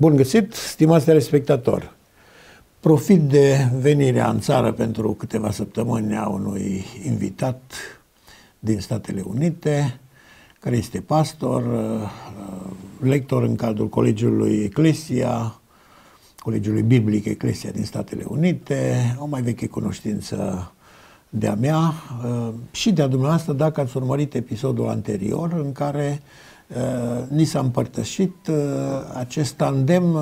Bun găsit, stimați telespectatori! Profit de venirea în țară pentru câteva săptămâni a unui invitat din Statele Unite, care este pastor, uh, lector în cadrul Colegiului Eclesia, Colegiului Biblic Eclesia din Statele Unite, o mai veche cunoștință de-a mea uh, și de-a dumneavoastră dacă ați urmărit episodul anterior în care uh, ni s-a împărtășit uh, acest tandem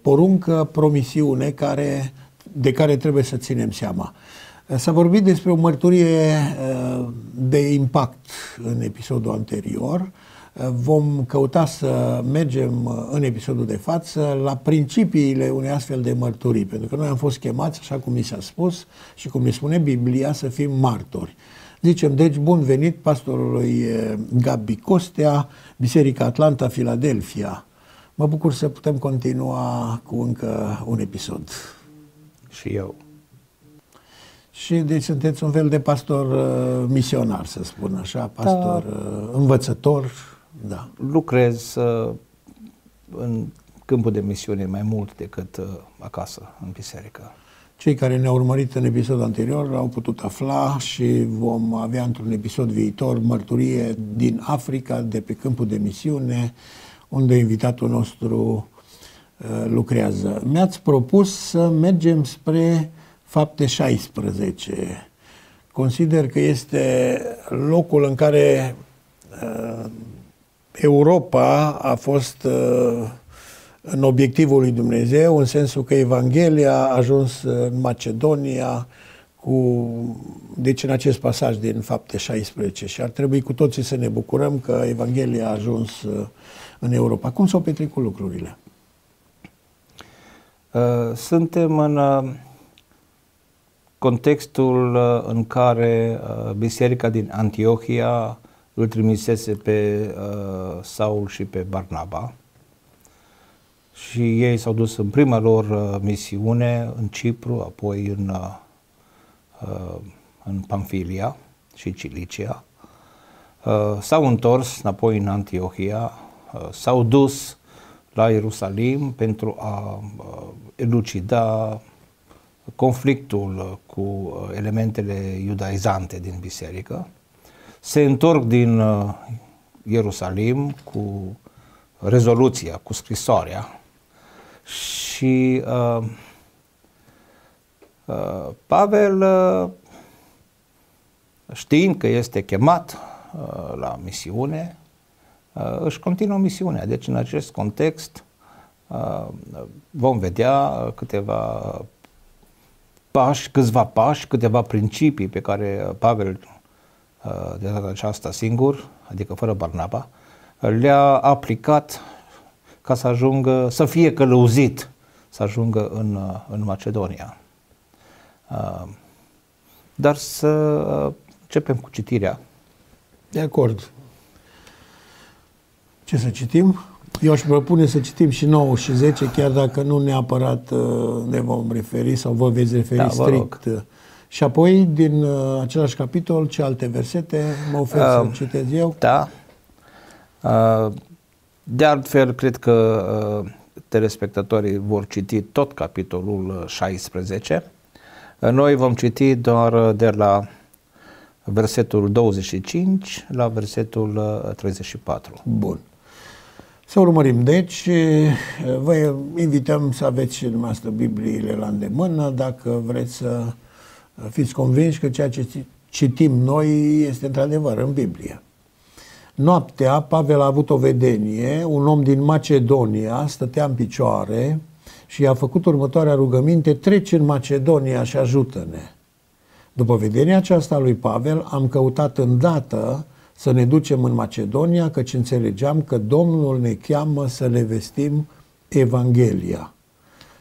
poruncă, promisiune care, de care trebuie să ținem seama. S-a vorbit despre o mărturie de impact în episodul anterior, Vom căuta să mergem uh, în episodul de față la principiile unei astfel de mărturii, pentru că noi am fost chemați, așa cum mi s-a spus și cum ne spune Biblia, să fim martori. Zicem, deci, bun venit pastorului uh, Gabi Costea, Biserica Atlanta, Filadelfia. Mă bucur să putem continua cu încă un episod. Și eu. Și deci sunteți un fel de pastor uh, misionar, să spun așa, pastor da. uh, învățător, da. Lucrez uh, în câmpul de misiune mai mult decât uh, acasă, în biserică. Cei care ne-au urmărit în episodul anterior au putut afla și vom avea într-un episod viitor mărturie din Africa, de pe câmpul de misiune, unde invitatul nostru uh, lucrează. Mi-ați propus să mergem spre fapte 16. Consider că este locul în care uh, Europa a fost uh, în obiectivul lui Dumnezeu, în sensul că Evanghelia a ajuns în Macedonia, cu, deci în acest pasaj din fapte 16 și ar trebui cu toții să ne bucurăm că Evanghelia a ajuns uh, în Europa. Cum s-au petrecut lucrurile? Uh, suntem în contextul în care Biserica din Antiohia îl trimisese pe uh, Saul și pe Barnaba și ei s-au dus în prima lor uh, misiune în Cipru, apoi în, uh, uh, în Pamfilia și Cilicia. Uh, s-au întors înapoi în Antiohia, uh, s-au dus la Ierusalim pentru a uh, elucida conflictul uh, cu uh, elementele iudaizante din biserică se întorc din uh, Ierusalim cu rezoluția, cu scrisoarea și uh, uh, Pavel, uh, știind că este chemat uh, la misiune, uh, își continuă misiunea. Deci, în acest context, uh, vom vedea câteva pași, câțiva pași, câteva principii pe care Pavel Uh, de data aceasta singur, adică fără Barnaba, le-a aplicat ca să ajungă, să fie călăuzit, să ajungă în, uh, în Macedonia. Uh, dar să începem cu citirea. De acord. Ce să citim? Eu aș propune să citim și 9 și 10, chiar dacă nu neapărat ne vom referi sau vă veți referi da, strict și apoi, din uh, același capitol, ce alte versete mă ofer uh, să citez eu? Da. Uh, de altfel, cred că uh, telespectatorii vor citi tot capitolul 16. Uh, noi vom citi doar uh, de la versetul 25 la versetul 34. Bun. Să urmărim. Deci, vă invităm să aveți și dumneavoastră Bibliile la îndemână, dacă vreți să fiți convinși că ceea ce citim noi este într-adevăr în Biblie. Noaptea, Pavel a avut o vedenie, un om din Macedonia stătea în picioare și i-a făcut următoarea rugăminte, treci în Macedonia și ajută-ne. După vedenia aceasta lui Pavel, am căutat îndată să ne ducem în Macedonia, căci înțelegeam că Domnul ne cheamă să le vestim Evanghelia.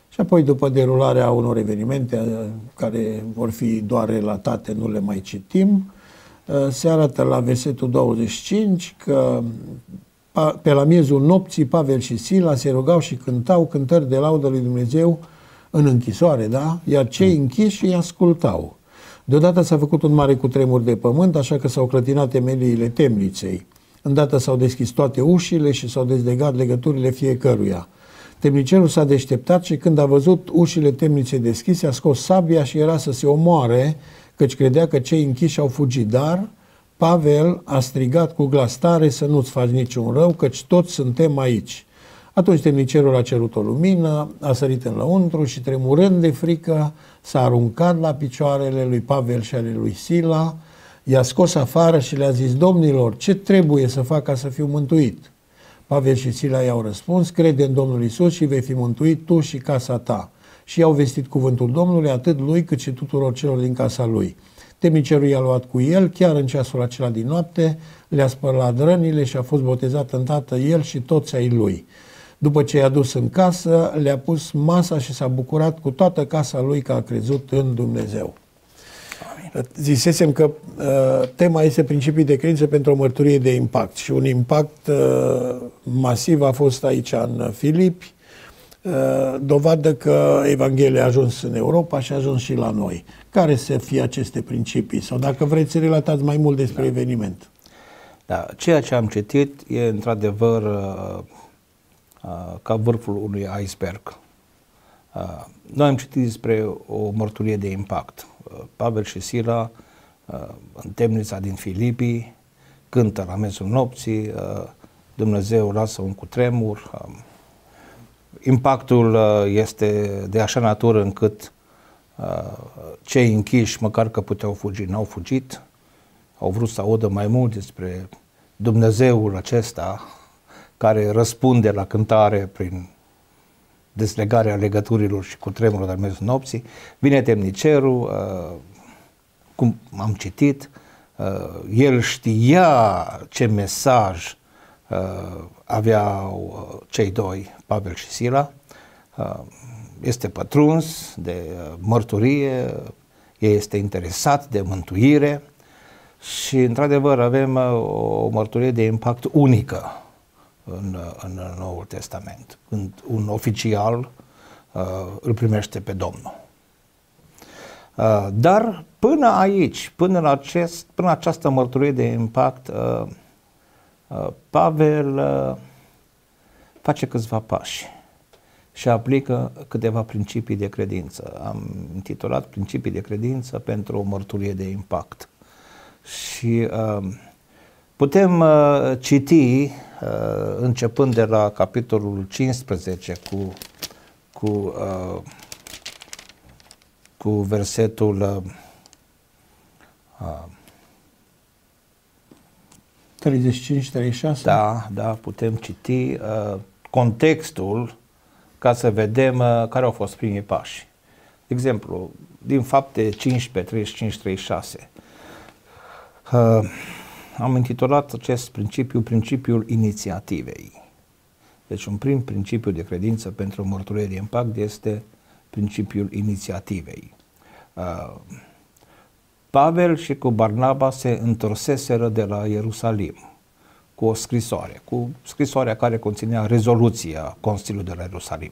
Și apoi, după derularea unor evenimente uh, care vor fi doar relatate, nu le mai citim, uh, se arată la versetul 25 că pe la miezul nopții Pavel și Sila se rugau și cântau cântări de laudă lui Dumnezeu în închisoare, da? Iar cei mm. închiși îi ascultau. Deodată s-a făcut un mare cutremur de pământ, așa că s-au clătinat temeliile temniței. Îndată s-au deschis toate ușile și s-au dezlegat legăturile fiecăruia. Temnicerul s-a deșteptat și când a văzut ușile temniței deschise, a scos sabia și era să se omoare, căci credea că cei închiși au fugit, dar Pavel a strigat cu glas tare să nu-ți faci niciun rău, căci toți suntem aici. Atunci temnicerul a cerut o lumină, a sărit în lăuntru și tremurând de frică s-a aruncat la picioarele lui Pavel și ale lui Sila, i-a scos afară și le-a zis, domnilor, ce trebuie să fac ca să fiu mântuit? Pavel și Sila i-au răspuns, crede în Domnul Isus și vei fi mântuit tu și casa ta. Și i-au vestit cuvântul Domnului atât lui cât și tuturor celor din casa lui. Temnicerul i-a luat cu el, chiar în ceasul acela din noapte, le-a spălat rănile și a fost botezat în tată el și toți ai lui. După ce i-a dus în casă, le-a pus masa și s-a bucurat cu toată casa lui că a crezut în Dumnezeu. Zisesem că uh, tema este principii de credință pentru o mărturie de impact și un impact uh, masiv a fost aici în Filipi, uh, dovadă că Evanghelia a ajuns în Europa și a ajuns și la noi. Care să fie aceste principii? Sau dacă vreți să relatați mai mult despre da. eveniment. Da, ceea ce am citit e într-adevăr uh, uh, ca vârful unui iceberg. Uh, noi am citit despre o mărturie de impact. Uh, Pavel și Sila uh, în temnița din Filipii cântă la mesul nopții, uh, Dumnezeu lasă un cutremur. Uh, impactul uh, este de așa natură încât uh, cei închiși, măcar că puteau fugi, n-au fugit, au vrut să audă mai mult despre Dumnezeul acesta care răspunde la cântare prin deslegarea legăturilor și cu tremurul de mesul nopții, vine temnicerul, uh, cum am citit, uh, el știa ce mesaj uh, aveau uh, cei doi, Pavel și Sila, uh, este pătruns de uh, mărturie, este interesat de mântuire și, într-adevăr, avem uh, o mărturie de impact unică în, în Noul Testament, când un oficial uh, îl primește pe Domnul. Uh, dar până aici, până la, acest, până la această mărturie de impact, uh, uh, Pavel uh, face câțiva pași și aplică câteva principii de credință. Am intitulat Principii de credință pentru o mărturie de impact. Și uh, putem uh, citi, uh, începând de la capitolul 15 cu, cu, uh, cu versetul uh, 35-36? Da, da, putem citi uh, contextul ca să vedem uh, care au fost primii pași. De exemplu, din fapte 15, 35, 36. Uh, am intitulat acest principiu principiul inițiativei. Deci un prim principiu de credință pentru mărturie de impact este principiul inițiativei. Uh, Pavel și cu Barnaba se întorseseră de la Ierusalim cu o scrisoare, cu scrisoarea care conținea rezoluția Consiliului de la Ierusalim.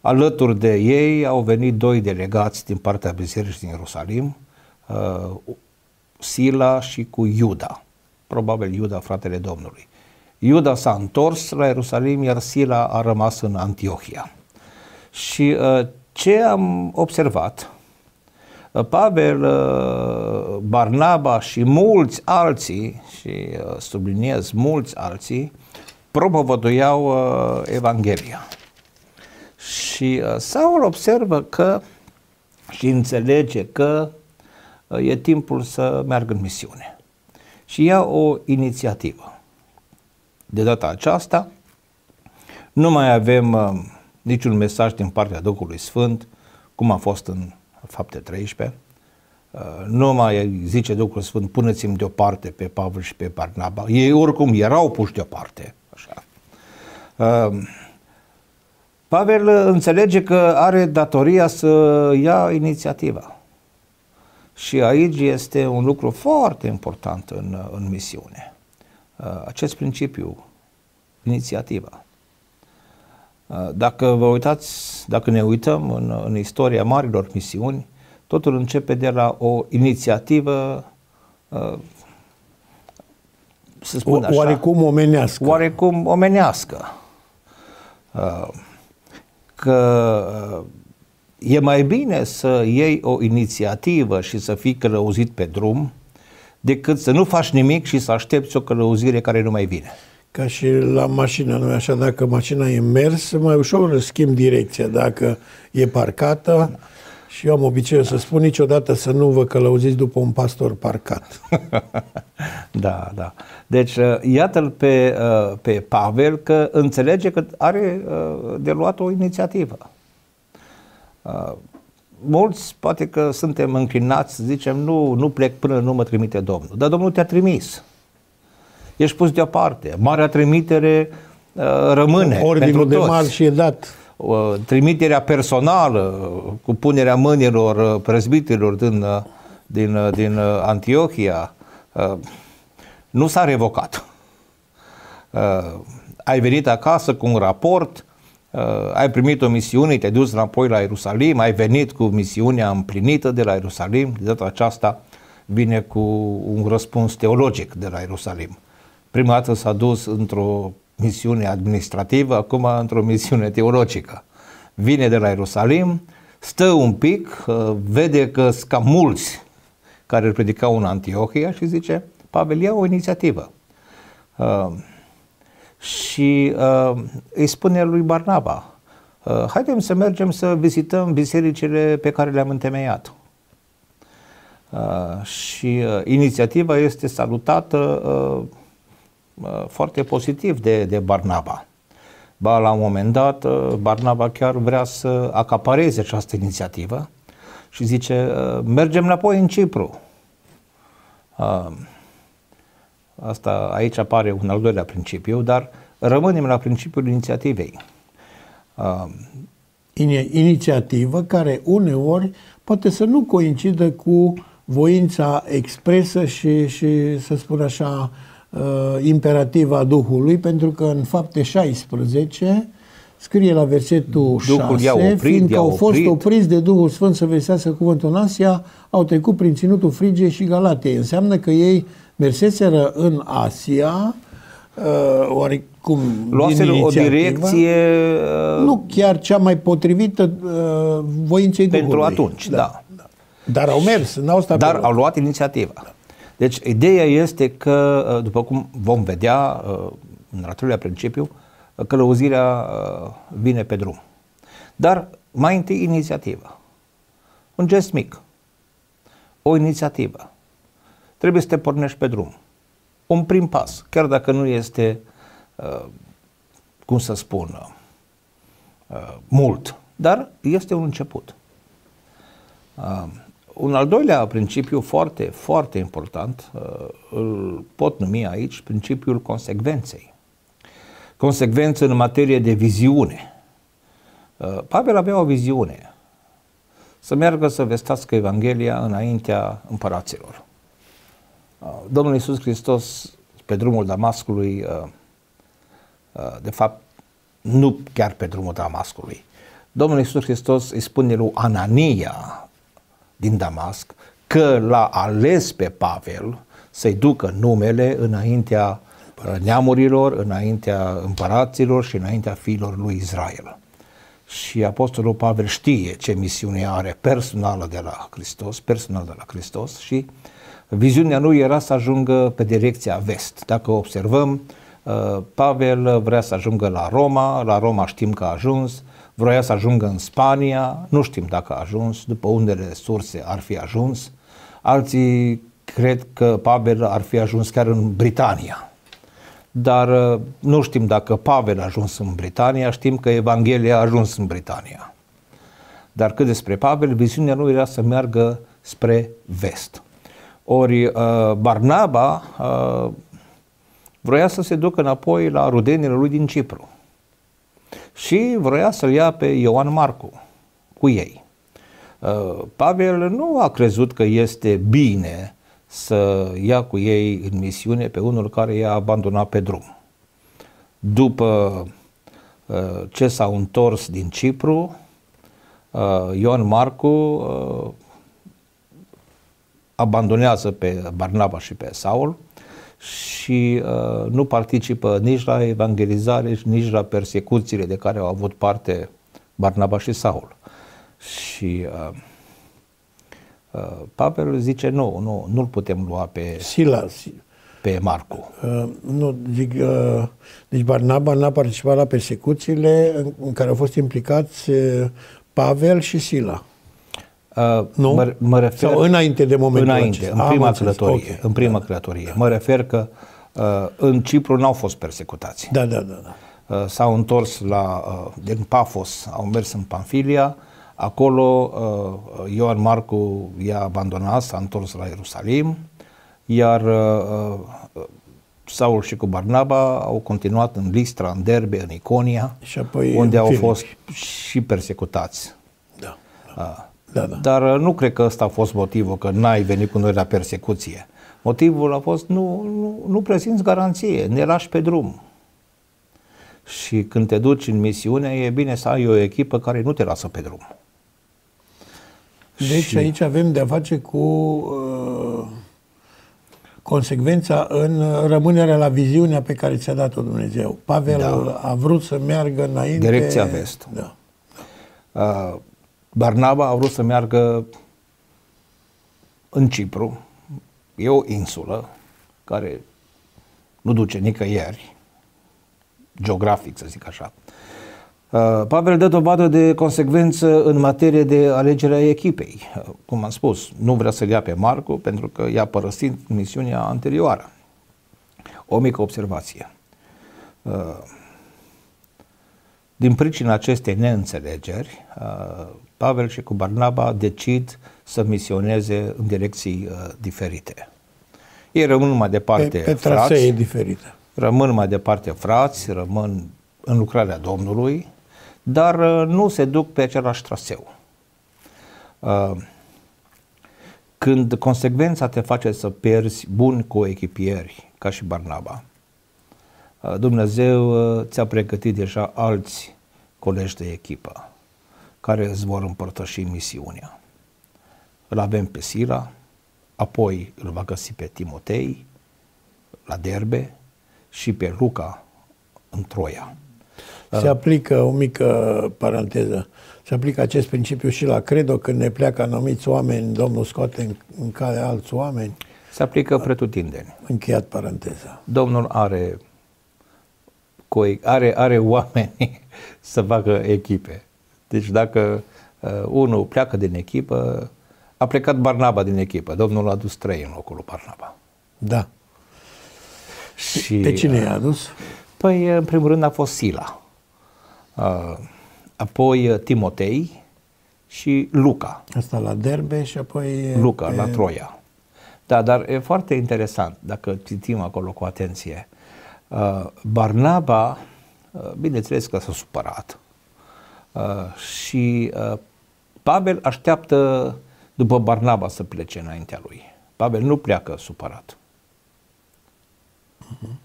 Alături de ei au venit doi delegați din partea bisericii din Ierusalim, uh, Sila și cu Iuda, probabil Iuda, fratele Domnului. Iuda s-a întors la Ierusalim, iar Sila a rămas în Antiohia. Și uh, ce am observat, uh, Pavel, uh, Barnaba și mulți alții, și uh, subliniez mulți alții, propovăduiau uh, Evanghelia. Și uh, Saul observă că și înțelege că e timpul să meargă în misiune. Și ia o inițiativă. De data aceasta, nu mai avem uh, niciun mesaj din partea Duhului Sfânt, cum a fost în fapte 13. Uh, nu mai zice Duhul Sfânt, puneți-mi deoparte pe Pavel și pe Barnaba. Ei oricum erau puși deoparte. Așa. Uh, Pavel înțelege că are datoria să ia inițiativa. Și aici este un lucru foarte important în, în misiune. Uh, acest principiu, inițiativa. Uh, dacă vă uitați, dacă ne uităm în, în istoria marilor misiuni, totul începe de la o inițiativă uh, să spun așa, oarecum omenească. Oarecum omenească. Uh, că uh, e mai bine să iei o inițiativă și să fii călăuzit pe drum decât să nu faci nimic și să aștepți o călăuzire care nu mai vine. Ca și la mașină, nu așa, dacă mașina e mers, mai ușor schimb direcția. Dacă e parcată, și eu am obiceiul să spun niciodată să nu vă călăuziți după un pastor parcat. da, da. Deci, uh, iată-l pe, uh, pe Pavel că înțelege că are uh, de luat o inițiativă. Mulți poate că suntem înclinați să zicem nu, nu plec până nu mă trimite Domnul. Dar Domnul te-a trimis. Ești pus deoparte. Marea trimitere rămâne Ordinul pentru de toți. marș și e dat trimiterea personală cu punerea mâinilor uh, prezbiterilor din, uh, din, uh, din Antiohia nu s-a revocat. Ai venit acasă cu un raport, ai primit o misiune, te-ai dus înapoi la Ierusalim, ai venit cu misiunea împlinită de la Ierusalim, de data aceasta vine cu un răspuns teologic de la Ierusalim. Prima dată s-a dus într-o misiune administrativă, acum într-o misiune teologică. Vine de la Ierusalim, stă un pic, uh, vede că sunt cam mulți care îl predicau în Antiohia și zice, Pavel, ia o inițiativă. Uh, și uh, îi spune lui Barnaba, uh, haidem să mergem să vizităm bisericile pe care le-am întemeiat. Uh, și uh, inițiativa este salutată uh, Uh, foarte pozitiv de, de Barnaba. Ba, la un moment dat, uh, Barnaba chiar vrea să acapareze această inițiativă și zice, uh, mergem înapoi în Cipru. Asta, aici apare un al doilea principiu, dar rămânem la principiul inițiativei. Inițiativă care uneori poate să nu coincidă cu voința expresă și, și să spun așa, uh, imperativ a Duhului, pentru că în fapte 16 scrie la versetul Duhul 6, oprit, fiindcă au fost oprit. opriți de Duhul Sfânt să vestească cuvântul în Asia, au trecut prin ținutul Frigiei și Galatei. Înseamnă că ei merseseră în Asia, uh, oarecum Luaseră o direcție uh, nu chiar cea mai potrivită uh, voinței pentru Duhului. Pentru atunci, da. da. da. Dar au mers, n-au stat Dar au luat inițiativa. Da. Deci, ideea este că, uh, după cum vom vedea uh, în al treilea principiu, uh, călăuzirea vine pe drum. Dar mai întâi inițiativa. Un gest mic. O inițiativă. Trebuie să te pornești pe drum. Un prim pas, chiar dacă nu este, cum să spun, mult, dar este un început. Un al doilea principiu foarte, foarte important uh, îl pot numi aici principiul consecvenței. Consecvență în materie de viziune. Uh, Pavel avea o viziune. Să meargă să vestească Evanghelia înaintea împăraților. Uh, Domnul Iisus Hristos pe drumul Damascului, de fapt, nu chiar pe drumul Damascului. Domnul Iisus Hristos îi spune lui Anania, din Damasc că l-a ales pe Pavel să-i ducă numele înaintea uh, neamurilor, înaintea împăraților și înaintea fiilor lui Israel. Și Apostolul Pavel știe ce misiune are personală de la Hristos, personal de la Hristos și viziunea lui era să ajungă pe direcția vest. Dacă observăm, uh, Pavel vrea să ajungă la Roma, la Roma știm că a ajuns, vroia să ajungă în Spania, nu știm dacă a ajuns, după unele surse ar fi ajuns, alții cred că Pavel ar fi ajuns chiar în Britania. Dar uh, nu știm dacă Pavel a ajuns în Britania, știm că Evanghelia a ajuns în Britania. Dar cât despre Pavel, viziunea lui era să meargă spre vest. Ori uh, Barnaba uh, vroia să se ducă înapoi la rudenile lui din Cipru și vroia să-l ia pe Ioan Marcu cu ei. Uh, Pavel nu a crezut că este bine să ia cu ei în misiune pe unul care i-a abandonat pe drum. După uh, ce s-au întors din Cipru, uh, Ioan Marcu abandonează pe Barnaba și pe Saul și uh, nu participă nici la evangelizare, nici la persecuțiile de care au avut parte Barnaba și Saul. Și uh, uh, Pavel zice nu, nu, nu-l putem lua pe Silas. Pe Marcu. Uh, nu, zic, uh, deci Barnaba n-a participat la persecuțiile în, în care au fost implicați uh, Pavel și Sila. Uh, nu? Mă, mă refer, Sau înainte de momentul Înainte, acesta. în prima călătorie. Okay. În prima da. călătorie. Mă refer că uh, în Cipru n-au fost persecutați. Da, da, da. da. Uh, s-au întors la, uh, din Pafos, au mers în Panfilia, acolo uh, Ioan Marcu i-a abandonat, s-a întors la Ierusalim, iar uh, uh, Saul și cu Barnaba au continuat în Listra, în Derbe, în Iconia, și apoi unde au fost și persecutați. Da. da. Uh, da, da. Dar uh, nu cred că ăsta a fost motivul, că n-ai venit cu noi la persecuție. Motivul a fost nu, nu, nu prezinți garanție, ne lași pe drum. Și când te duci în misiune, e bine să ai o echipă care nu te lasă pe drum. Deci și... aici avem de-a face cu uh, consecvența în rămânerea la viziunea pe care ți-a dat-o Dumnezeu. Pavel da. a vrut să meargă înainte. Direcția vest. Da. Uh, Barnaba a vrut să meargă în Cipru. E o insulă care nu duce nicăieri, geografic să zic așa. Uh, Pavel dă dovadă de consecvență în materie de alegerea echipei. Uh, cum am spus, nu vrea să-l ia pe Marcu pentru că i-a părăsit misiunea anterioară. O mică observație. Uh, din pricina acestei neînțelegeri, Pavel și cu Barnaba decid să misioneze în direcții diferite. Ei rămân mai departe pe, pe frați, diferite. Rămân mai departe frați, rămân în lucrarea Domnului, dar uh, nu se duc pe același traseu. Uh, când consecvența te face să pierzi buni coechipieri, ca și Barnaba, uh, Dumnezeu ți-a pregătit deja alți colegi de echipă care îți vor împărtăși misiunea. Îl avem pe Sila, apoi îl va găsi pe Timotei la Derbe și pe Luca în Troia. Se aplică, o mică paranteză, se aplică acest principiu și la Credo când ne pleacă anumiți oameni, Domnul scoate în, în cale alți oameni. Se aplică pretutindeni. Încheiat paranteza. Domnul are, are, are oameni să facă echipe. Deci dacă uh, unul pleacă din echipă, a plecat Barnaba din echipă. Domnul a adus trei în locul lui Barnaba. Da. Și, pe cine i-a adus? Păi, în primul rând a fost Sila. Uh, apoi uh, Timotei și Luca. Asta la Derbe și apoi... Luca, pe... la Troia. Da, dar e foarte interesant, dacă citim acolo cu atenție. Uh, Barnaba, bineînțeles că s-a supărat. Și Pavel așteaptă după Barnaba să plece înaintea lui. Pavel nu pleacă supărat. Uh-huh.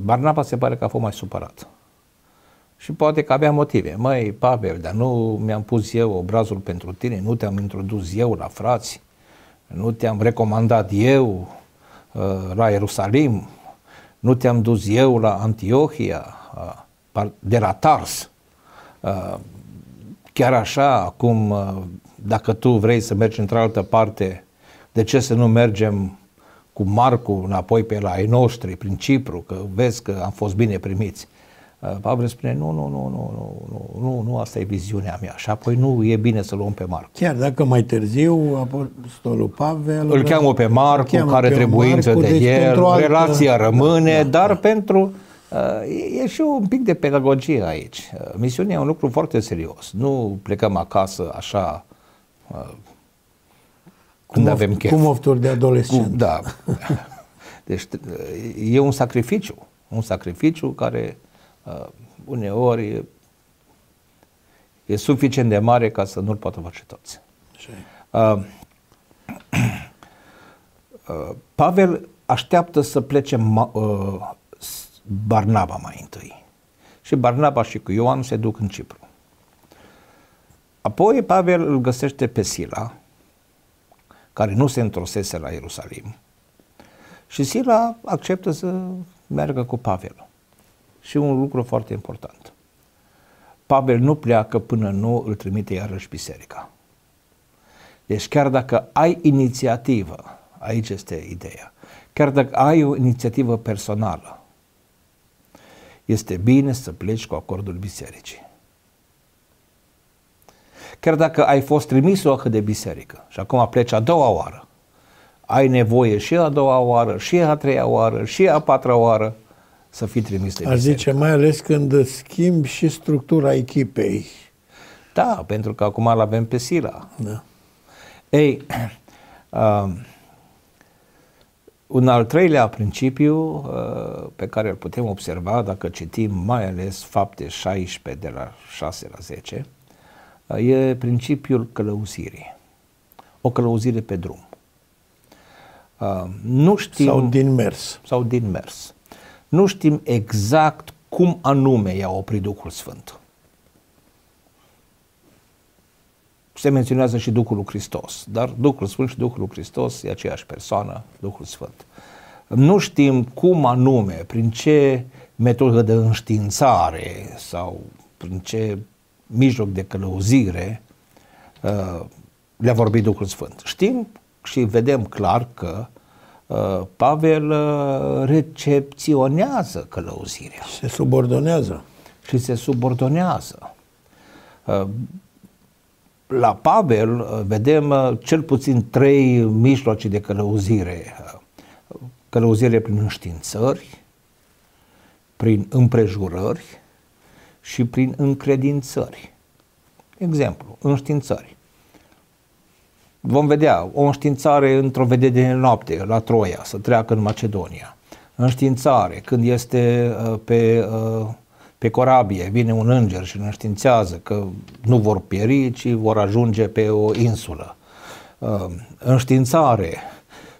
Barnaba se pare că a fost mai supărat. Și poate că avea motive. Măi, Pavel, dar nu mi-am pus eu obrazul pentru tine, nu te-am introdus eu la frați, nu te-am recomandat eu uh, la Ierusalim, nu te-am dus eu la Antiohia, uh, de la Tars. Uh, chiar așa, acum, uh, dacă tu vrei să mergi într-altă parte, de ce să nu mergem cu Marcu înapoi pe la ai noștri, prin Cipru, că vezi că am fost bine primiți. Uh, Pavel spune, nu, nu, nu, nu, nu, nu, nu, asta e viziunea mea. Și apoi nu e bine să luăm pe Marcu. Chiar dacă mai târziu apostolul Pavel... Îl cheamă pe Marcu, cheamă care trebuință Marcu, de deci el, relația altă... rămâne, da, da. dar da. pentru Uh, e și un pic de pedagogie aici. Uh, misiunea e un lucru foarte serios. Nu plecăm acasă așa cum când avem chef. Cum ofturi de adolescent. Cum, da. Deci e un sacrificiu. Un sacrificiu care uh, uneori e, e suficient de mare ca să nu-l poată face toți. Uh, uh, Pavel așteaptă să plece ma, uh, Barnaba mai întâi. Și Barnaba și cu Ioan se duc în Cipru. Apoi Pavel îl găsește pe Sila, care nu se întorsese la Ierusalim, Și Sila acceptă să meargă cu Pavel. Și un lucru foarte important. Pavel nu pleacă până nu îl trimite iarăși biserica. Deci chiar dacă ai inițiativă, aici este ideea, chiar dacă ai o inițiativă personală, este bine să pleci cu acordul bisericii. Chiar dacă ai fost trimis o de biserică și acum pleci a doua oară, ai nevoie și a doua oară, și a treia oară, și a patra oară să fii trimis de biserică. A zice, mai ales când schimbi și structura echipei. Da, pentru că acum îl avem pe Sila. Da. Ei, uh, un al treilea principiu uh, pe care îl putem observa dacă citim mai ales fapte 16 de la 6 la 10 uh, e principiul călăuzirii. O călăuzire pe drum. Uh, nu știm, sau din mers. Sau din mers. Nu știm exact cum anume i-a oprit Duhul Sfânt. Se menționează și Duhul lui Hristos, dar Duhul Sfânt și Duhul lui Hristos e aceeași persoană, Duhul Sfânt. Nu știm cum anume, prin ce metodă de înștiințare sau prin ce mijloc de călăuzire uh, le-a vorbit Duhul Sfânt. Știm și vedem clar că uh, Pavel uh, recepționează călăuzirea. Se subordonează. Și se subordonează. Uh, la Pavel vedem cel puțin trei mijloace de călăuzire. Călăuzire prin înștiințări, prin împrejurări și prin încredințări. Exemplu, înștiințări. Vom vedea o înștiințare într-o vedere de noapte la Troia, să treacă în Macedonia. Înștiințare, când este uh, pe, uh, pe corabie, vine un înger și ne înștiințează că nu vor pieri, ci vor ajunge pe o insulă. Uh, înștiințare,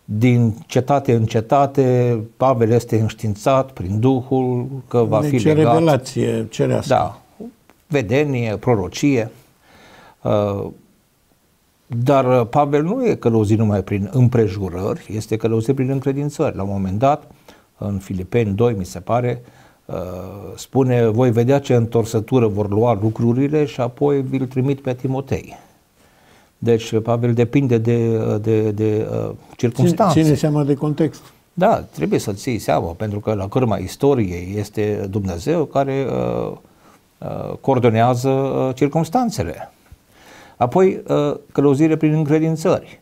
din cetate în cetate, Pavel este înștiințat prin Duhul că va deci fi legat. revelație cerească. Da, vedenie, prorocie. Dar uh, Pavel nu e călăuzit numai prin împrejurări, este călăuzit prin încredințări. La un moment dat, în Filipeni 2, mi se pare, uh, spune, voi vedea ce întorsătură vor lua lucrurile și apoi vi-l trimit pe Timotei. Deci Pavel depinde de, de, de uh, circunstanțe. Ține seama de context. Da, trebuie să ții seama, pentru că la cârma istoriei este Dumnezeu care uh, uh, coordonează uh, circunstanțele. Apoi, uh, călăuzire prin încredințări.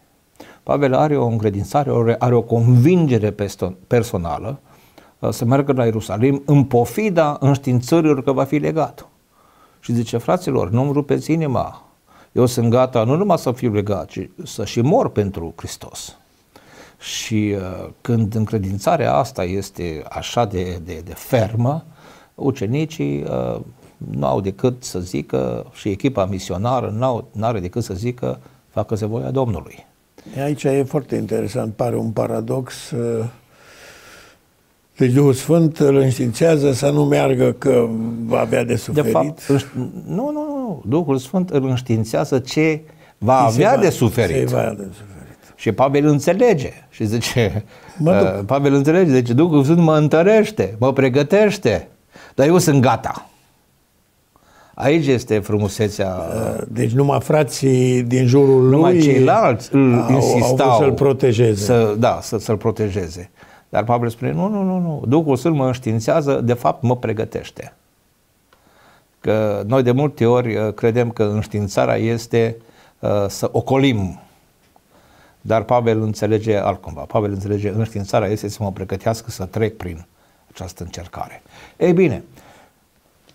Pavel are o încredințare, are o convingere personală uh, să meargă la Ierusalim în pofida înștiințărilor că va fi legat. Și zice, fraților, nu-mi rupeți inima, eu sunt gata nu numai să fiu legat, ci să și mor pentru Hristos. Și uh, când încredințarea asta este așa de, de, de fermă, ucenicii uh, nu au decât să zică și echipa misionară nu are decât să zică facă-se voia Domnului. Aici e foarte interesant, pare un paradox. Uh, deci Duhul Sfânt îl înștiințează să nu meargă că va avea de suferit. De fapt, nu, nu, nu. Duhul Sfânt îl înștiințează ce va avea va, de suferit. Ce va avea de suferit. Și Pavel înțelege și zice, uh, Pavel înțelege, zice, Duhul Sfânt mă întărește, mă pregătește, dar eu sunt gata. Aici este frumusețea. Deci numai frații din jurul numai lui ceilalți îl au, insistau au să-l protejeze. Să, da, să, să-l protejeze. Dar Pavel spune, nu, nu, nu, nu, Duhul Sfânt mă înștiințează, de fapt mă pregătește. Că noi de multe ori uh, credem că înștiințarea este uh, să ocolim dar Pavel înțelege altcumva. Pavel înțelege înștiințarea este să mă pregătească să trec prin această încercare. Ei bine,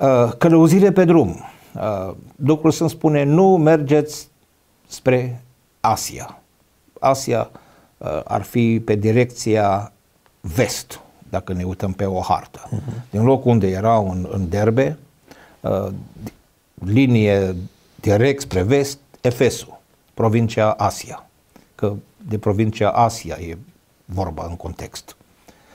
Uh, călăuzire pe drum. Uh, Duhul Sfânt spune nu mergeți spre Asia. Asia uh, ar fi pe direcția vest, dacă ne uităm pe o hartă. Uh-huh. Din locul unde era în, în Derbe, linie direct spre vest, Efesul, provincia Asia. Că de provincia Asia e vorba în context.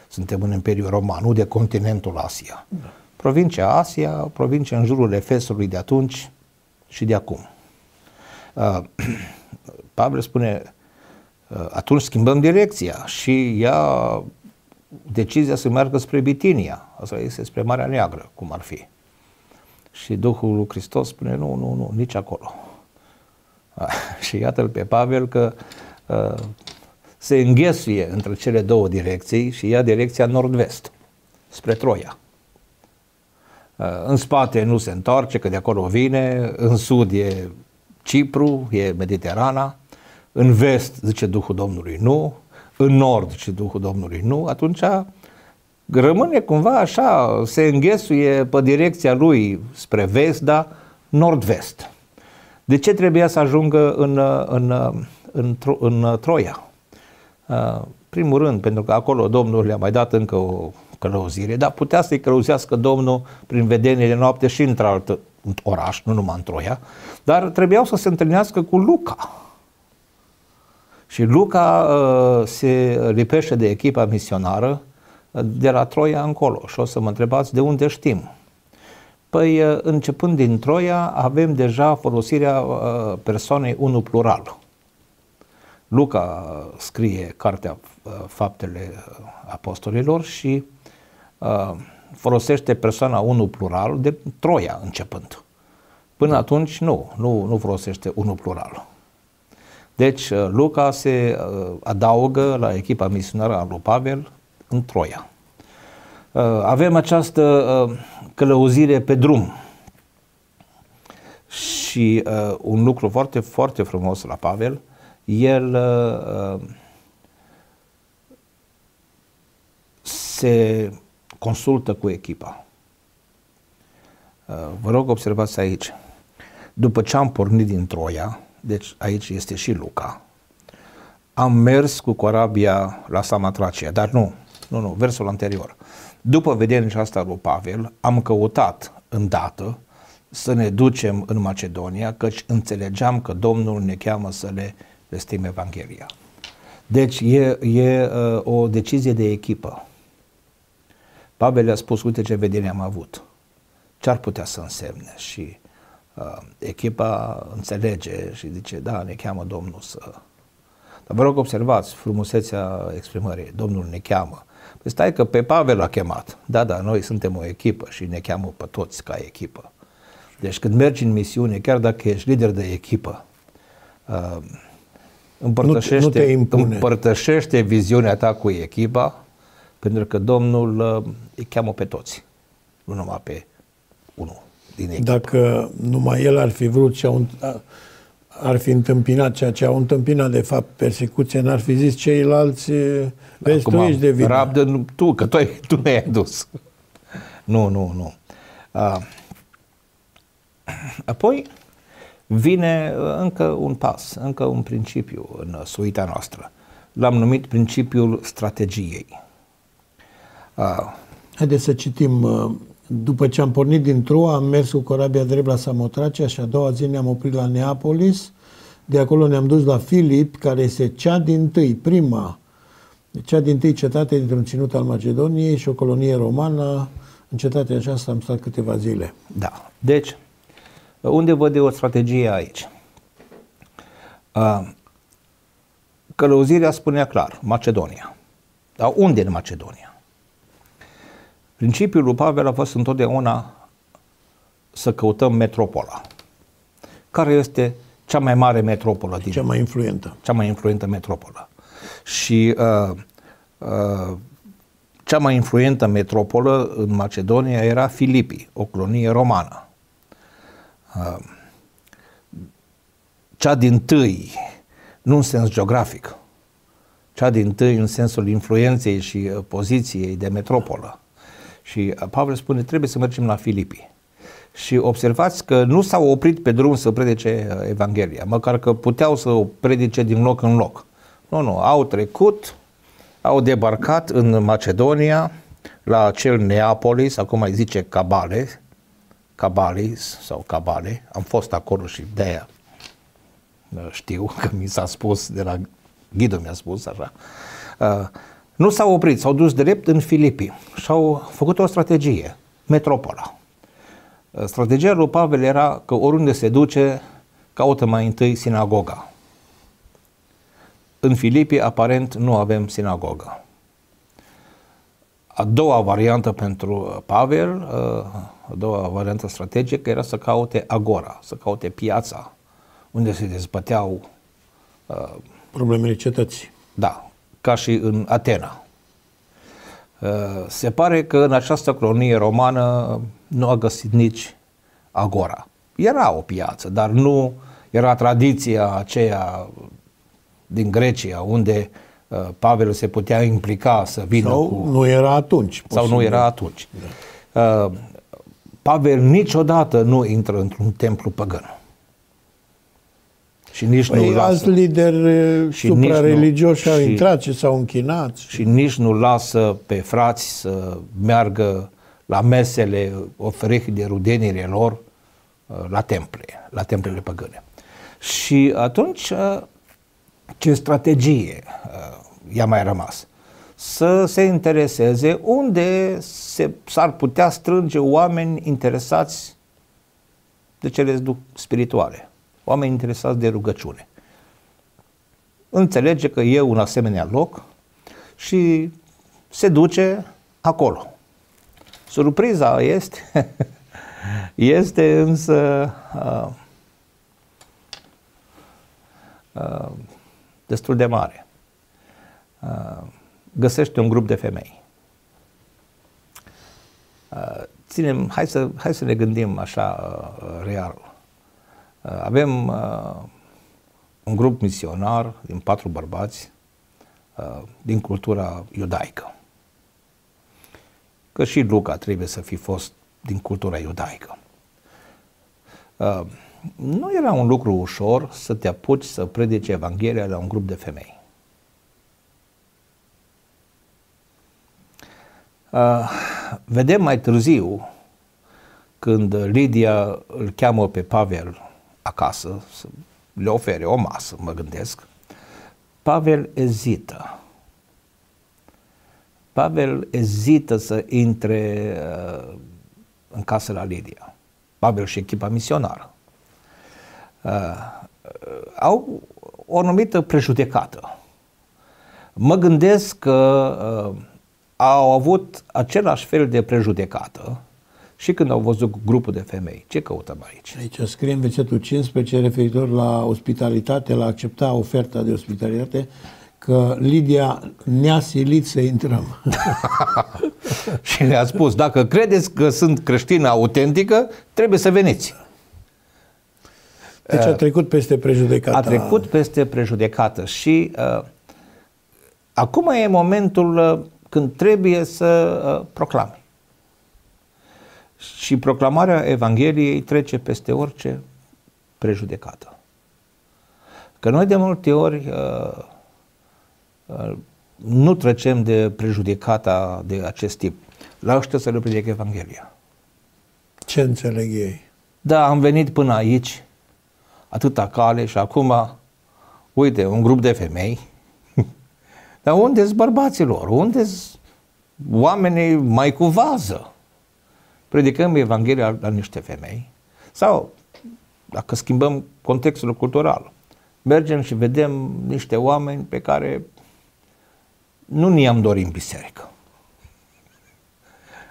Suntem în Imperiul Roman, nu de continentul Asia. Da provincia Asia, provincia în jurul Efesului de atunci și de acum. Uh, Pavel spune, uh, atunci schimbăm direcția și ea decizia să meargă spre Bitinia, asta este spre Marea Neagră, cum ar fi. Și Duhul lui Hristos spune, nu, nu, nu, nici acolo. și iată-l pe Pavel că uh, se înghesuie între cele două direcții și ia direcția nord-vest, spre Troia. Uh, în spate nu se întoarce, că de acolo vine, în sud e Cipru, e Mediterana, în vest zice Duhul Domnului nu, în nord zice Duhul Domnului nu, atunci rămâne cumva așa, se înghesuie pe direcția lui spre vest, dar nord-vest. De ce trebuia să ajungă în, în, în, în, în Troia? Uh, primul rând, pentru că acolo Domnul le-a mai dat încă o călăuzire, dar putea să-i călăuzească Domnul prin vedenie de noapte și într-alt oraș, nu numai în Troia, dar trebuiau să se întâlnească cu Luca. Și Luca uh, se lipește de echipa misionară uh, de la Troia încolo. Și o să mă întrebați de unde știm. Păi, uh, începând din Troia, avem deja folosirea uh, persoanei unu plural. Luca scrie cartea uh, Faptele uh, Apostolilor și uh, folosește persoana unu plural de Troia începând. Până atunci nu, nu, nu folosește unul plural. Deci uh, Luca se uh, adaugă la echipa misionară a lui Pavel în Troia. Uh, avem această călăuzire pe drum și un lucru foarte, foarte frumos la Pavel, el se consultă cu echipa. Vă rog, observați aici. După ce am pornit din Troia, deci aici este și Luca, am mers cu corabia la Samatracia, dar nu, nu, nu, versul anterior. După vedenia asta lui Pavel, am căutat îndată să ne ducem în Macedonia, căci înțelegeam că Domnul ne cheamă să le vestim Evanghelia. Deci e, e uh, o decizie de echipă. Pavel a spus, uite ce vedenie am avut, ce ar putea să însemne și uh, echipa înțelege și zice, da, ne cheamă Domnul să... Dar vă rog observați frumusețea exprimării, Domnul ne cheamă. Păi stai că pe Pavel a chemat. Da, da, noi suntem o echipă și ne cheamă pe toți ca echipă. Deci când mergi în misiune, chiar dacă ești lider de echipă, uh, împărtășește, nu te, nu te împărtășește viziunea ta cu echipa, pentru că Domnul uh, îi cheamă pe toți, nu numai pe unul din echipă. Dacă numai el ar fi vrut și au, ar fi întâmpinat ceea ce au întâmpinat, de fapt, persecuție, n-ar fi zis ceilalți, vezi, Acum, tu ești de vină. Rabdă, tu, că tu, ai, tu ne-ai adus. nu, nu, nu. Uh, apoi vine încă un pas, încă un principiu în suita noastră. L-am numit principiul strategiei. Uh, Haideți să citim după ce am pornit din Troa, am mers cu corabia drept la Samotracea și a doua zi ne-am oprit la Neapolis. De acolo ne-am dus la Filip, care este cea din tâi, prima, cea din tâi cetate dintr-un ținut al Macedoniei și o colonie romană. În cetatea aceasta am stat câteva zile. Da. Deci, unde văd eu o strategie aici? Călăuzirea spunea clar, Macedonia. Dar unde în Macedonia? Principiul lui Pavel a fost întotdeauna să căutăm metropola. Care este cea mai mare metropolă din Cea mai influentă. Cea mai influentă metropolă. Și uh, uh, cea mai influentă metropolă în Macedonia era Filipii, o colonie romană. Uh, cea din tâi, nu în sens geografic, cea din tâi în sensul influenței și uh, poziției de metropolă. Și Pavel spune, trebuie să mergem la Filipii. Și observați că nu s-au oprit pe drum să predice uh, Evanghelia, măcar că puteau să o predice din loc în loc. Nu, nu, au trecut, au debarcat în Macedonia, la acel Neapolis, acum mai zice Cabale, Cabalis sau Cabale, am fost acolo și de aia uh, știu că mi s-a spus, de la ghidul mi-a spus așa. Uh, nu s-au oprit, s-au dus drept în Filipii și au făcut o strategie, metropola. Strategia lui Pavel era că oriunde se duce, caută mai întâi sinagoga. În Filipii, aparent, nu avem sinagogă. a doua variantă pentru Pavel, a doua variantă strategică era să caute agora, să caute piața unde se dezbăteau problemele cetății. Da, ca și în Atena. Se pare că în această cronie romană nu a găsit nici agora. Era o piață, dar nu era tradiția aceea din Grecia, unde uh, Pavel se putea implica să vină sau cu... nu era atunci. Sau posibil. nu era atunci. Da. Uh, Pavel niciodată nu intră într-un templu păgân. Și nici păi nu lasă. alți lideri și supra-religioși au intrat și s-au închinat. Și nici nu lasă pe frați să meargă la mesele oferite de rudenire lor uh, la temple, la templele păgâne. Și atunci, uh, ce strategie uh, i-a mai rămas? Să se intereseze unde se, s-ar putea strânge oameni interesați de cele spirituale, oameni interesați de rugăciune. Înțelege că e un asemenea loc și se duce acolo. Surpriza este, este însă uh, uh, destul de mare. Uh, găsește un grup de femei. Uh, ținem, hai să, hai să ne gândim așa uh, real. Uh, avem uh, un grup misionar din patru bărbați uh, din cultura iudaică că și Luca trebuie să fi fost din cultura iudaică. Uh, nu era un lucru ușor să te apuci să predici Evanghelia la un grup de femei. Uh, vedem mai târziu, când Lidia îl cheamă pe Pavel acasă, să le ofere o masă, mă gândesc, Pavel ezită. Pavel ezită să intre uh, în casă la Lidia. Pavel și echipa misionară. Uh, au o anumită prejudecată. Mă gândesc că uh, au avut același fel de prejudecată și când au văzut grupul de femei. Ce căutăm aici? Aici scrie în versetul 15 referitor la ospitalitate, la accepta oferta de ospitalitate că Lidia ne-a silit să intrăm. și le-a spus, dacă credeți că sunt creștină autentică, trebuie să veniți. Deci a trecut peste prejudecată. A trecut peste prejudecată și uh, acum e momentul uh, când trebuie să uh, proclame. Și proclamarea Evangheliei trece peste orice prejudecată. Că noi de multe ori uh, nu trecem de prejudecata de acest tip. La ăștia să le predic Evanghelia. Ce înțeleg ei? Da, am venit până aici, atâta cale și acum, uite, un grup de femei. Dar unde sunt bărbaților? unde sunt oamenii mai cu vază? Predicăm Evanghelia la niște femei. Sau, dacă schimbăm contextul cultural, mergem și vedem niște oameni pe care nu ne-am dorit în biserică.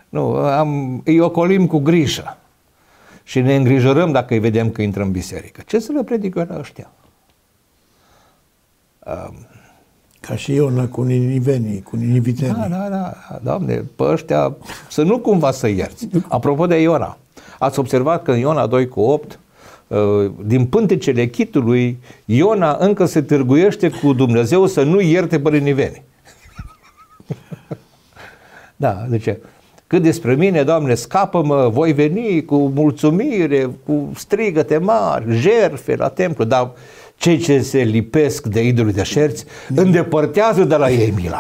Nu, am, îi ocolim cu grijă și ne îngrijorăm dacă îi vedem că intră în biserică. Ce să le predic eu la ăștia? Um, Ca și eu cu ninivenii, cu ninivitenii. Da, da, da, doamne, pe ăștia să nu cumva să ierți. Apropo de Iona, ați observat că în Iona 2 cu 8 uh, din pântecele chitului, Iona încă se târguiește cu Dumnezeu să nu ierte pe ninivenii. da, zice, cât despre mine, Doamne, scapă-mă, voi veni cu mulțumire, cu strigăte mari, jerfe la templu, dar cei ce se lipesc de idolul de șerți îndepărtează de la ei mila.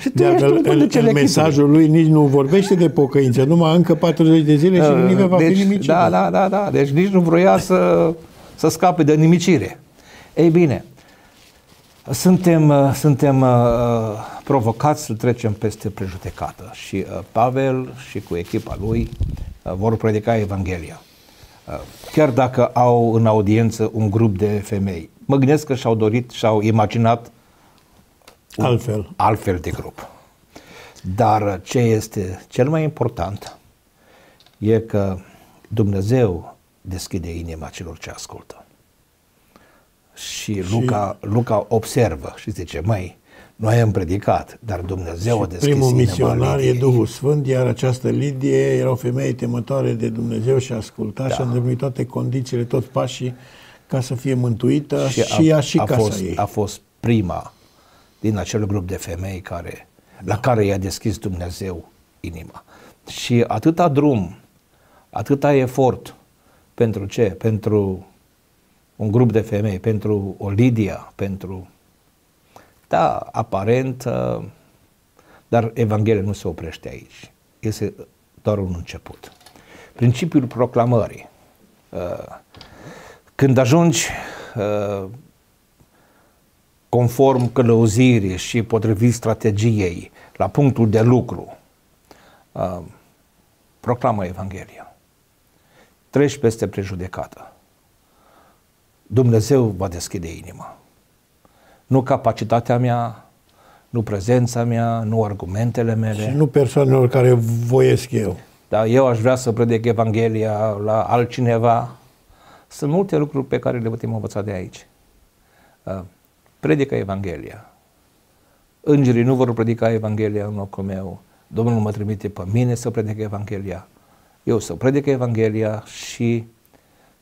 și tu ești în, în, în mesajul lui nici nu vorbește de pocăință, numai încă 40 de zile și uh, va deci, fi nimicit. Da, da, da, da, deci nici nu vroia să, să scape de nimicire. Ei bine, suntem, uh, suntem uh, provocați să trecem peste prejudecată și uh, Pavel și cu echipa lui vor predica Evanghelia. Chiar dacă au în audiență un grup de femei. Mă gândesc că și-au dorit și-au imaginat altfel. altfel de grup. Dar ce este cel mai important e că Dumnezeu deschide inima celor ce ascultă. Și, și Luca, Luca observă și zice, măi, noi am predicat, dar Dumnezeu a deschis Primul misionar e Duhul Sfânt, iar această Lidie era o femeie temătoare de Dumnezeu și asculta da. și a îndrumit toate condițiile, toți pașii ca să fie mântuită și, și ea și a casa fost, ei. A fost prima din acel grup de femei care, da. la care i-a deschis Dumnezeu inima. Și atâta drum, atâta efort, pentru ce? Pentru un grup de femei, pentru o Lidia, pentru da, aparent, uh, dar Evanghelia nu se oprește aici. Este doar un început. Principiul proclamării. Uh, când ajungi uh, conform călăuzirii și potrivit strategiei la punctul de lucru, proclamă Evanghelia. Treci peste prejudecată. Dumnezeu va deschide inima nu capacitatea mea, nu prezența mea, nu argumentele mele. Și nu persoanelor care voiesc eu. Da, eu aș vrea să predic Evanghelia la altcineva. Sunt multe lucruri pe care le putem învăța de aici. Predică Evanghelia. Îngerii nu vor predica Evanghelia în locul meu. Domnul mă trimite pe mine să predic Evanghelia. Eu să predic Evanghelia și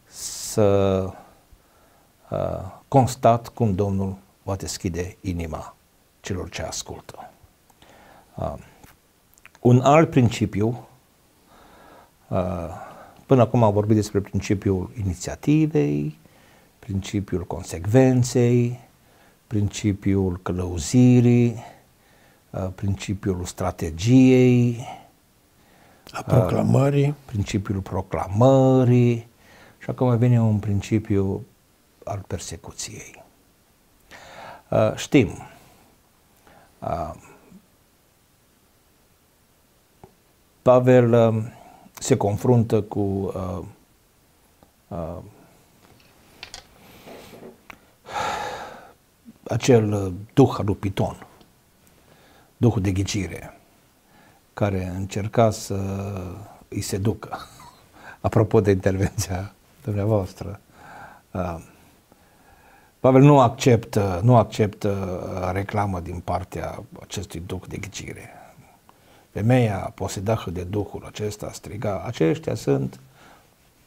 să uh, constat cum Domnul va deschide inima celor ce ascultă. Uh, un alt principiu, uh, până acum am vorbit despre principiul inițiativei, principiul consecvenței, principiul călăuzirii, uh, principiul strategiei, a proclamării, uh, principiul proclamării și acum vine un principiu al persecuției. Uh, știm. Uh, Pavel uh, se confruntă cu uh, uh, acel uh, duh al lui Piton, duhul de ghicire, care încerca să îi seducă. Apropo de intervenția dumneavoastră, uh, Pavel nu acceptă, nu acceptă uh, reclamă din partea acestui duh de ghicire. Femeia posedată de Duhul acesta striga, aceștia sunt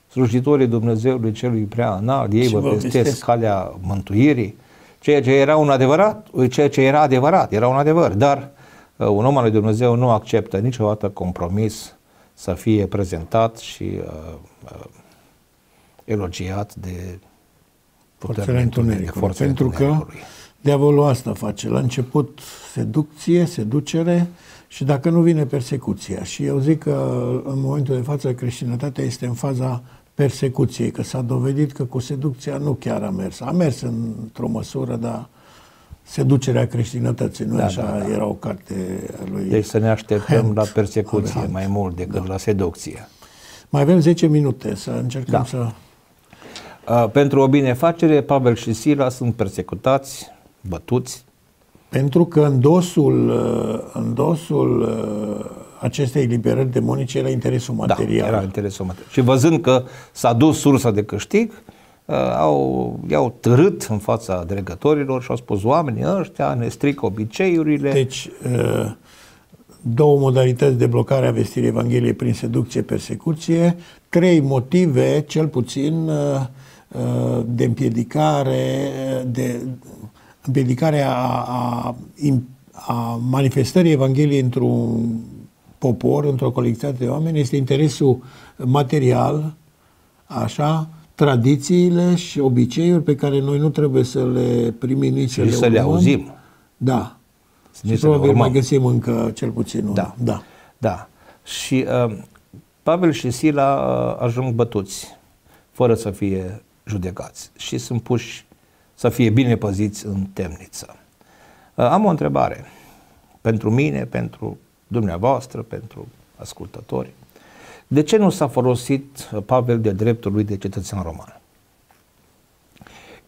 slujitorii Dumnezeului celui prea înalt, ei vă vestesc. calea mântuirii, ceea ce era un adevărat, ceea ce era adevărat, era un adevăr, dar uh, un om al lui Dumnezeu nu acceptă niciodată compromis să fie prezentat și uh, uh, elogiat de forțele întunericului. Pentru că diavolul asta face. La început seducție, seducere și dacă nu vine persecuția. Și eu zic că în momentul de față creștinătatea este în faza persecuției, că s-a dovedit că cu seducția nu chiar a mers. A mers într-o măsură, dar seducerea creștinătății, nu da, așa da, da. era o carte a lui Deci să ne așteptăm Hunt, la persecuție mai mult decât da. la seducție. Mai avem 10 minute să încercăm da. să Uh, pentru o binefacere, Pavel și Sila sunt persecutați, bătuți. Pentru că în dosul, uh, în dosul uh, acestei liberări demonice era interesul da, material. Da, era interesul material. Și văzând că s-a dus sursa de câștig, au, i-au târât în fața dregătorilor și au spus oamenii ăștia ne strică obiceiurile. Deci, două modalități de blocare a vestirii Evangheliei prin seducție, persecuție, trei motive, cel puțin, Uh, de împiedicare, de împiedicare a, a, a manifestării Evangheliei într-un popor, într-o colectivitate de oameni, este interesul material, așa, tradițiile și obiceiuri pe care noi nu trebuie să le primim nici să le, să le auzim. Da. Să și probabil mai găsim încă cel puțin unul. Da. da. da. Și uh, Pavel și Sila uh, ajung bătuți, fără să fie judecați și sunt puși să fie bine păziți în temniță. Uh, am o întrebare pentru mine, pentru dumneavoastră, pentru ascultători. De ce nu s-a folosit Pavel de dreptul lui de cetățean roman?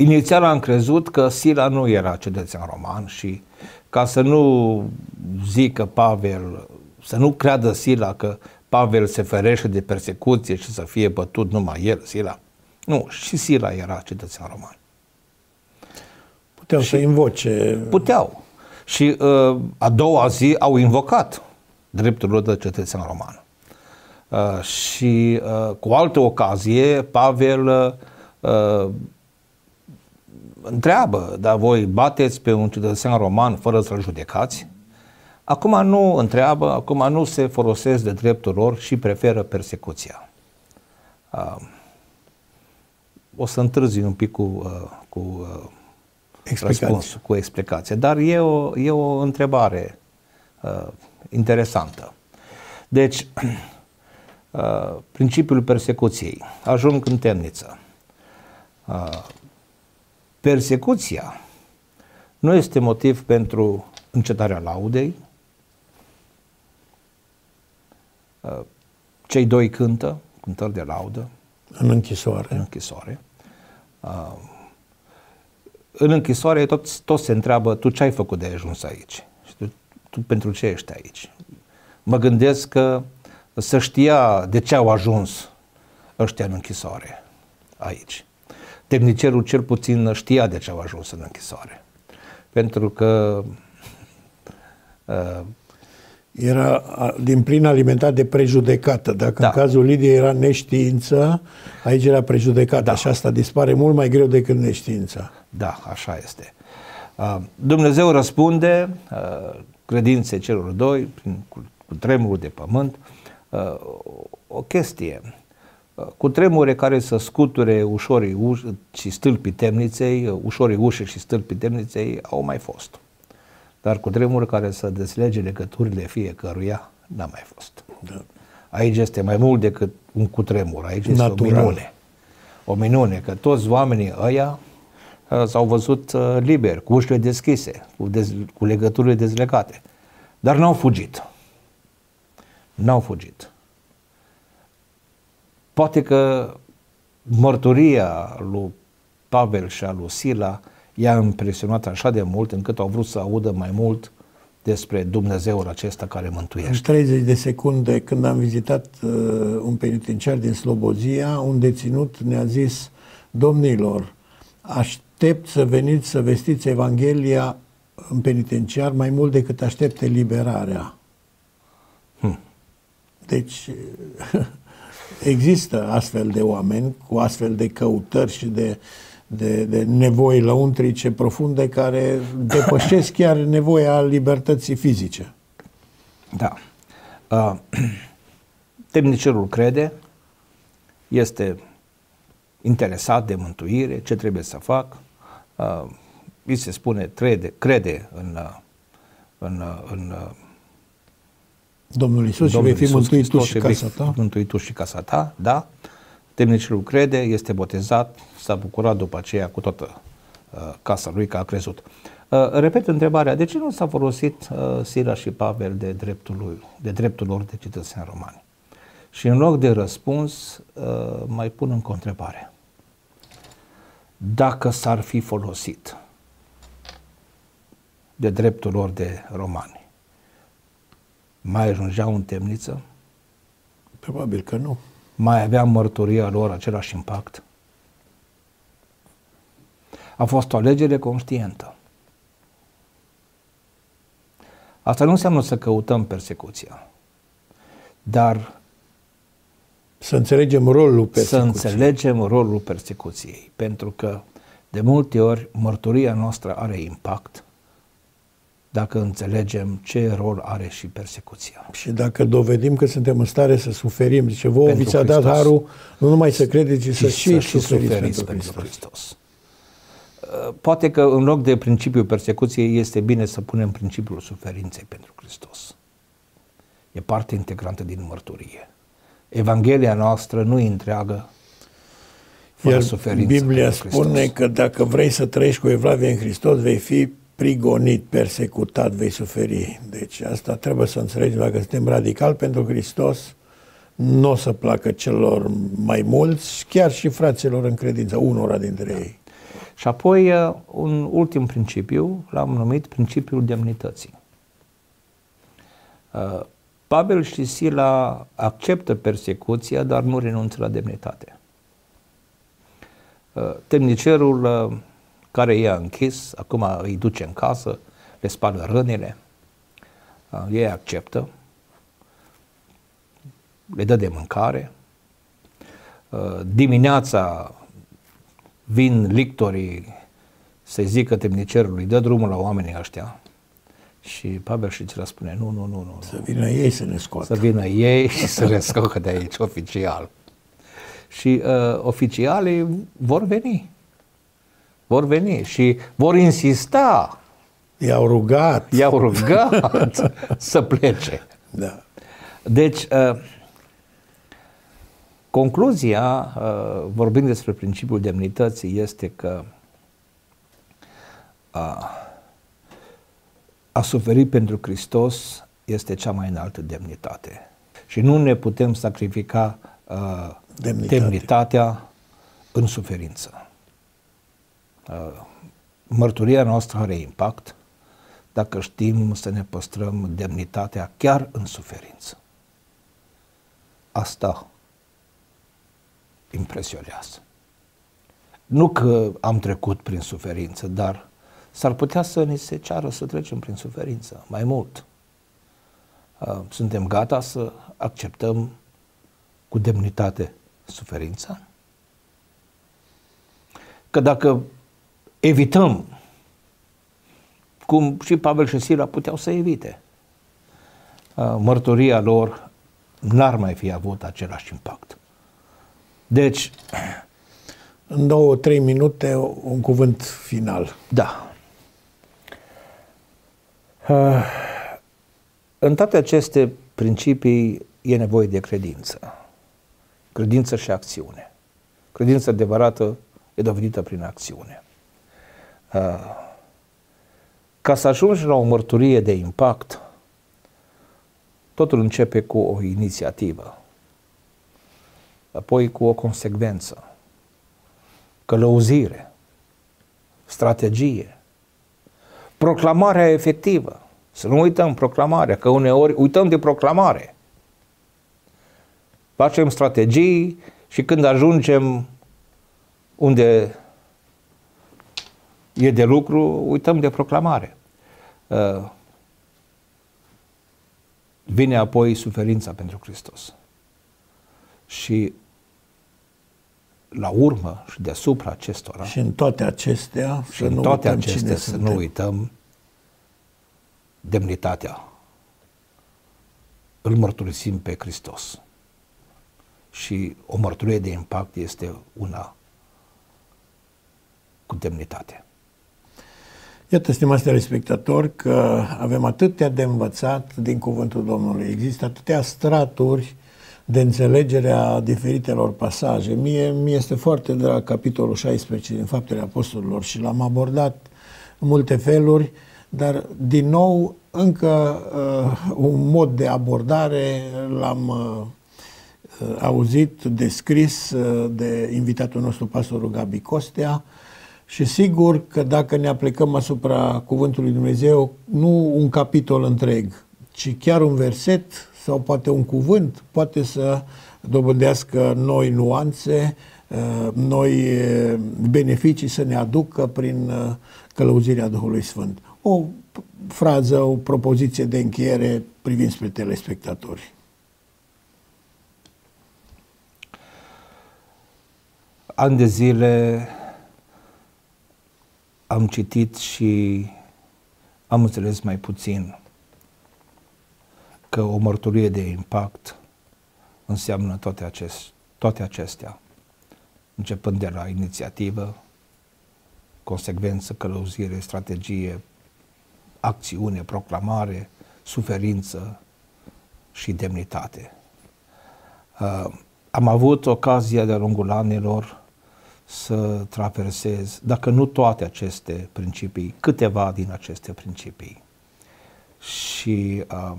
inițial am crezut că Sila nu era cetățean roman și ca să nu zică Pavel, să nu creadă Sila că Pavel se ferește de persecuție și să fie bătut numai el, Sila. Nu, și Sila era cetățean roman. Puteau și să invoce. Puteau. Și uh, a doua zi au invocat dreptul lor de cetățean roman. Uh, și uh, cu altă ocazie, Pavel uh, întreabă, dar voi bateți pe un cetățean roman fără să-l judecați? Acum nu întreabă, acum nu se folosesc de dreptul lor și preferă persecuția. Uh, o să întârzi un pic cu, uh, cu uh, răspunsul, cu explicație, dar e o, e o întrebare uh, interesantă. Deci, uh, principiul persecuției. Ajung în temniță. Uh, persecuția nu este motiv pentru încetarea laudei. Uh, cei doi cântă, cântări de laudă. În închisoare. În închisoare. Uh, în închisoare tot, tot se întreabă, tu ce ai făcut de ajuns aici? Și tu, tu pentru ce ești aici? Mă gândesc că să știa de ce au ajuns ăștia în închisoare aici. Temnicerul cel puțin știa de ce au ajuns în închisoare. Pentru că uh, era din plin alimentat de prejudecată. Dacă da. în cazul Lidiei era neștiință, aici era prejudecată da. și asta dispare mult mai greu decât neștiința. Da, așa este. Dumnezeu răspunde credinței celor doi prin cu tremurul de pământ. O chestie, cu tremure care să scuture ușorii uși și stâlpii temniței, ușorii uși și stâlpii temniței au mai fost. Dar cu tremur care să deslege legăturile fiecăruia, n-a mai fost. Da. Aici este mai mult decât un cutremur, aici este Natural. o minune. O minune, că toți oamenii ăia uh, s-au văzut uh, liberi, cu ușile deschise, cu, dez, cu legăturile dezlegate. Dar n-au fugit. N-au fugit. Poate că mărturia lui Pavel și a lui Sila i-a impresionat așa de mult încât au vrut să audă mai mult despre Dumnezeul acesta care mântuiește. În 30 de secunde, când am vizitat uh, un penitenciar din Slobozia, un deținut ne-a zis, domnilor, aștept să veniți să vestiți Evanghelia în penitenciar mai mult decât aștept eliberarea. Hmm. Deci există astfel de oameni cu astfel de căutări și de uh, de, de nevoi lăuntrice profunde care depășesc chiar nevoia libertății fizice. Da. Uh, temnicerul crede, este interesat de mântuire, ce trebuie să fac. Uh, îi se spune, crede, crede în, uh, în, uh, în uh, Domnul Isus și vei fi mântuit tu și casa ta. Mântuit tu și casa ta, da. Temnicerul crede, este botezat, s-a bucurat după aceea cu toată uh, casa lui că a crezut. Uh, repet întrebarea, de ce nu s-a folosit uh, Sila și Pavel de dreptul, lui, de dreptul lor de cetățeni romani? Și în loc de răspuns, uh, mai pun încă o întrebare. Dacă s-ar fi folosit de dreptul lor de romani, mai ajungeau în temniță? Probabil că nu. Mai avea mărturia lor același impact? A fost o alegere conștientă. Asta nu înseamnă să căutăm persecuția, dar să înțelegem rolul persecuției. Să înțelegem rolul persecuției, pentru că de multe ori mărturia noastră are impact dacă înțelegem ce rol are și persecuția. Și dacă dovedim că suntem în stare să suferim, zice, vouă vi s-a dat harul nu numai să credeți, ci să și, să și suferiți, suferiți pentru, pentru Hristos. Hristos. Uh, poate că în loc de principiul persecuției este bine să punem principiul suferinței pentru Hristos. E parte integrantă din mărturie. Evanghelia noastră nu e întreagă fără Iar suferință Biblia spune că dacă vrei să trăiești cu evlavie în Hristos, vei fi prigonit, persecutat, vei suferi. Deci asta trebuie să înțelegem. Dacă suntem radical pentru Hristos, nu o să placă celor mai mulți, chiar și fraților în credință, unora dintre ei. Și apoi uh, un ultim principiu l-am numit principiul demnității. Uh, Pavel și Sila acceptă persecuția, dar nu renunță la demnitate. Uh, temnicerul care i-a închis, acum îi duce în casă, le spală rănile, ei acceptă, le dă de mâncare, dimineața vin lictorii să-i zică temnicerului, dă drumul la oamenii ăștia. Și Pavel și spune, nu, nu, nu, nu. Să vină ei să ne scoată. Să vină ei și să ne scoată de aici, oficial. Și uh, oficialii vor veni. Vor veni și vor insista. I-au rugat. I-au rugat să plece. Da. Deci, uh, Concluzia, uh, vorbind despre principiul demnității, este că a, a suferi pentru Hristos este cea mai înaltă demnitate. Și nu ne putem sacrifica uh, Demnitate. demnitatea în suferință. Uh, mărturia noastră are impact dacă știm să ne păstrăm demnitatea chiar în suferință. Asta impresionează. Nu că am trecut prin suferință, dar s-ar putea să ni se ceară să trecem prin suferință, mai mult. Uh, suntem gata să acceptăm cu demnitate suferința? Că dacă evităm, cum și Pavel și Sila puteau să evite, uh, mărturia lor n-ar mai fi avut același impact. Deci, în două, trei minute, un cuvânt final. Da. Uh, în toate aceste principii e nevoie de credință. Credință și acțiune. Credința adevărată e dovedită prin acțiune. Uh, ca să ajungi la o mărturie de impact, totul începe cu o inițiativă apoi cu o consecvență, călăuzire, strategie, proclamarea efectivă. Să nu uităm proclamarea, că uneori uităm de proclamare. Facem strategii și când ajungem unde e de lucru, uităm de proclamare. Uh, vine apoi suferința pentru Hristos. Și la urmă și deasupra acestora. Și în toate acestea, și în toate acestea să suntem. nu uităm demnitatea. Îl mărturisim pe Hristos. Și o mărturie de impact este una cu demnitate. Iată, stimați telespectatori, că avem atâtea de învățat din Cuvântul Domnului. Există atâtea straturi de înțelegere a diferitelor pasaje. Mie mi este foarte drag capitolul 16 din Faptele Apostolilor și l-am abordat în multe feluri, dar din nou încă uh, un mod de abordare l-am uh, auzit, descris uh, de invitatul nostru, pastorul Gabi Costea, și sigur că dacă ne aplicăm asupra Cuvântului Dumnezeu, nu un capitol întreg, ci chiar un verset sau poate un cuvânt poate să dobândească noi nuanțe, uh, noi uh, beneficii să ne aducă prin uh, călăuzirea Duhului Sfânt. O frază, o propoziție de încheiere privind spre telespectatori. An de zile am citit și am înțeles mai puțin că o mărturie de impact înseamnă toate, acest, toate acestea, începând de la inițiativă, consecvență, călăuzire, strategie, acțiune, proclamare, suferință și demnitate. Uh, am avut ocazia de-a lungul anilor să traversez, dacă nu toate aceste principii, câteva din aceste principii. Și uh,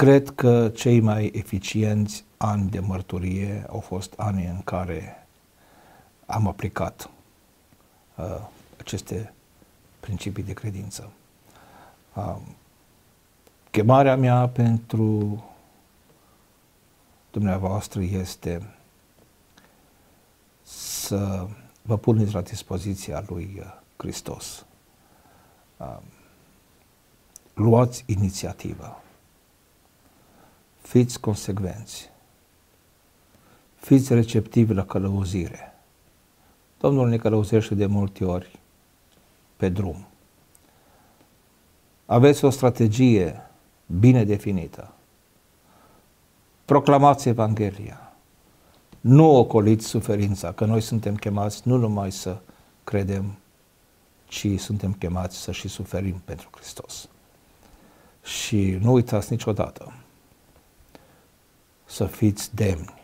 Cred că cei mai eficienți ani de mărturie au fost ani în care am aplicat uh, aceste principii de credință. Uh, chemarea mea pentru dumneavoastră este să vă puneți la dispoziția lui uh, Hristos. Uh, luați inițiativa. Fiți consecvenți. Fiți receptivi la călăuzire. Domnul ne călăuzește de multe ori pe drum. Aveți o strategie bine definită. Proclamați Evanghelia. Nu ocoliți suferința, că noi suntem chemați nu numai să credem, ci suntem chemați să și suferim pentru Hristos. Și nu uitați niciodată să fiți demni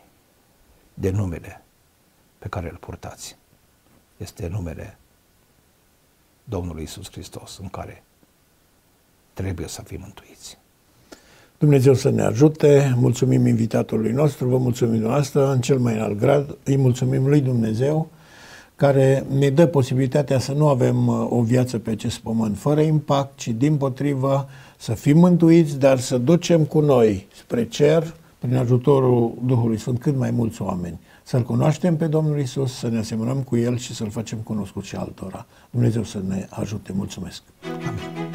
de numele pe care îl purtați. Este numele Domnului Isus Hristos în care trebuie să fim mântuiți. Dumnezeu să ne ajute, mulțumim invitatului nostru, vă mulțumim noastră, în cel mai înalt grad, îi mulțumim lui Dumnezeu, care ne dă posibilitatea să nu avem uh, o viață pe acest pământ fără impact, ci din potrivă să fim mântuiți, dar să ducem cu noi spre cer, prin ajutorul Duhului Sfânt, cât mai mulți oameni. Să-L cunoaștem pe Domnul Isus, să ne asemănăm cu El și să-L facem cunoscut și altora. Dumnezeu să ne ajute. Mulțumesc! Amin.